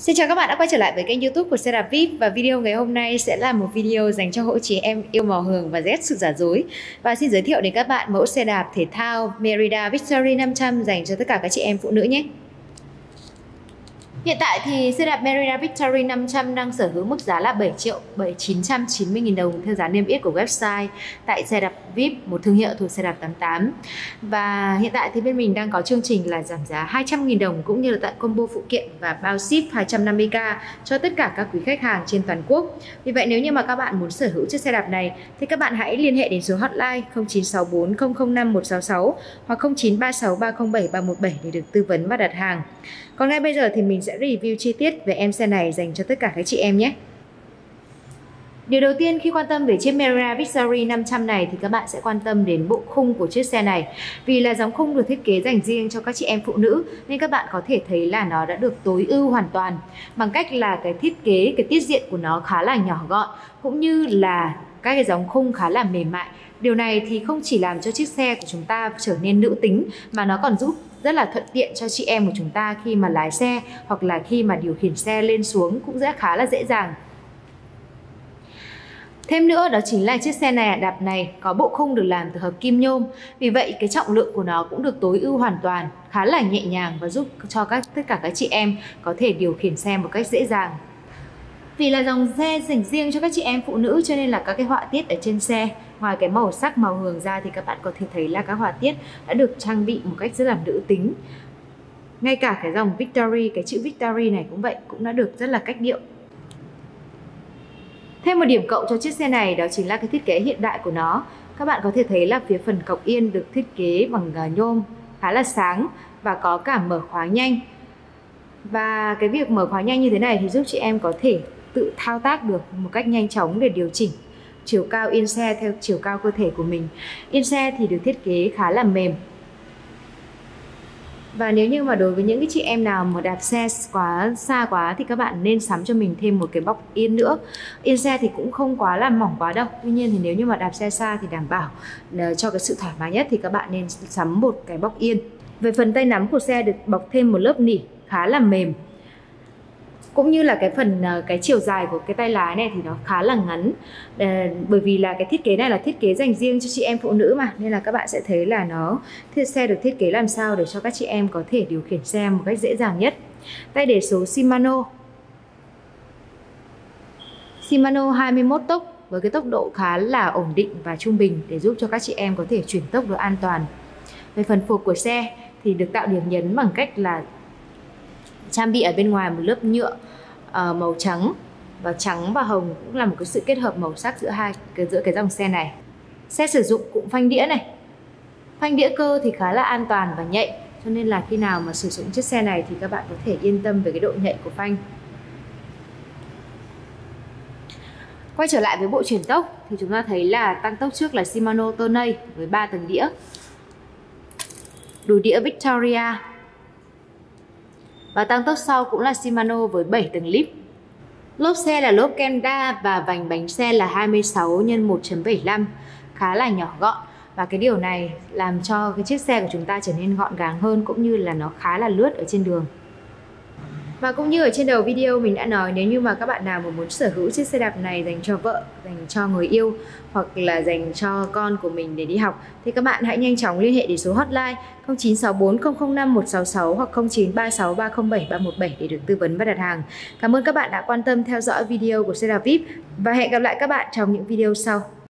Xin chào các bạn đã quay trở lại với kênh youtube của xe đạp VIP Và video ngày hôm nay sẽ là một video dành cho hỗ chị em yêu màu hường và ghét sự giả dối. Và xin giới thiệu đến các bạn mẫu xe đạp thể thao Merida Victory 500 dành cho tất cả các chị em phụ nữ nhé. Hiện tại thì xe đạp Merida Victory 500 đang sở hữu mức giá là 7 triệu 990 nghìn đồng theo giá niêm yết của website tại xe đạp VIP, một thương hiệu thuộc xe đạp 88. Và hiện tại thì bên mình đang có chương trình là giảm giá 200 nghìn đồng cũng như là tặng combo phụ kiện và bao ship 250k cho tất cả các quý khách hàng trên toàn quốc. Vì vậy nếu như mà các bạn muốn sở hữu chiếc xe đạp này thì các bạn hãy liên hệ đến số hotline 0964 005 166 hoặc 0936 307 317 để được tư vấn và đặt hàng. Còn ngay bây giờ thì mình sẽ review chi tiết về em xe này dành cho tất cả các chị em nhé. Điều đầu tiên khi quan tâm về chiếc Mera Victory 500 này thì các bạn sẽ quan tâm đến bộ khung của chiếc xe này. Vì là dòng khung được thiết kế dành riêng cho các chị em phụ nữ nên các bạn có thể thấy là nó đã được tối ưu hoàn toàn bằng cách là cái thiết kế, cái tiết diện của nó khá là nhỏ gọn cũng như là các cái dòng khung khá là mềm mại. Điều này thì không chỉ làm cho chiếc xe của chúng ta trở nên nữ tính mà nó còn giúp rất là thuận tiện cho chị em của chúng ta khi mà lái xe hoặc là khi mà điều khiển xe lên xuống cũng rất khá là dễ dàng. Thêm nữa, đó chính là chiếc xe này đạp này có bộ khung được làm từ hợp kim nhôm. Vì vậy, cái trọng lượng của nó cũng được tối ưu hoàn toàn, Khá là nhẹ nhàng và giúp cho các, tất cả các chị em có thể điều khiển xe một cách dễ dàng vì là dòng xe dành riêng cho các chị em phụ nữ cho nên là các cái họa tiết ở trên xe, ngoài cái màu sắc, màu hường ra thì các bạn có thể thấy là các họa tiết đã được trang bị một cách rất là nữ tính. Ngay cả cái dòng Victory, cái chữ Victory này cũng vậy, cũng đã được rất là cách điệu. Thêm một điểm cộng cho chiếc xe này đó chính là cái thiết kế hiện đại của nó. Các bạn có thể thấy là phía phần cọc yên được thiết kế bằng à, nhôm khá là sáng và có cả mở khóa nhanh. Và cái việc mở khóa nhanh như thế này thì giúp chị em có thể tự thao tác được một cách nhanh chóng để điều chỉnh chiều cao yên xe theo chiều cao cơ thể của mình. Yên xe thì được thiết kế khá là mềm. Và nếu như mà đối với những cái chị em nào mà đạp xe quá, xa quá thì các bạn nên sắm cho mình thêm một cái bọc yên nữa. Yên xe thì cũng không quá là mỏng quá đâu. Tuy nhiên thì nếu như mà đạp xe xa thì đảm bảo ờ, cho cái sự thoải mái nhất thì các bạn nên sắm một cái bọc yên về phần tay nắm của xe được bọc thêm một lớp nỉ khá là mềm cũng như là cái phần ờ, cái chiều dài của cái tay lái này thì nó khá là ngắn. Ờ, bởi vì là cái thiết kế này là thiết kế dành riêng cho chị em phụ nữ mà, nên là các bạn sẽ thấy là nó xe được thiết kế làm sao để cho các chị em có thể điều khiển xe một cách dễ dàng nhất. Tay để số Shimano. Shimano 21 tốc với cái tốc độ khá là ổn định và trung bình để giúp cho các chị em có thể chuyển tốc được an toàn. Về phần phục của xe thì được tạo điểm nhấn bằng cách là trang bị ở bên ngoài một lớp nhựa uh, màu trắng. Và trắng và hồng cũng là một cái sự kết hợp màu sắc giữa hai cái giữa cái dòng xe này. Xe sử dụng cụm phanh đĩa này. Phanh đĩa cơ thì khá là an toàn và nhạy cho nên là khi nào mà sử dụng chiếc xe này thì các bạn có thể yên tâm về cái độ nhạy của phanh. Quay trở lại với bộ chuyển tốc thì chúng ta thấy là tăng tốc trước là Shimano Tonei với 3 tầng đĩa. Đùi đĩa Victoria và tăng tốc sau cũng là Shimano với 7 tầng lip. Lốp xe là lốp Kenda và vành bánh xe là 26 x 1.75, khá là nhỏ gọn và cái điều này làm cho cái chiếc xe của chúng ta trở nên gọn gàng hơn cũng như là nó khá là lướt ở trên đường. Và cũng như ở trên đầu video mình đã nói nếu như mà các bạn nào mà muốn sở hữu chiếc xe đạp này dành cho vợ, dành cho người yêu hoặc là dành cho con của mình để đi học thì các bạn hãy nhanh chóng liên hệ đến số hotline 0964 005 166 hoặc 0936 307 317 để được tư vấn và đặt hàng. Cảm ơn các bạn đã quan tâm theo dõi video của xe đạp VIP và hẹn gặp lại các bạn trong những video sau.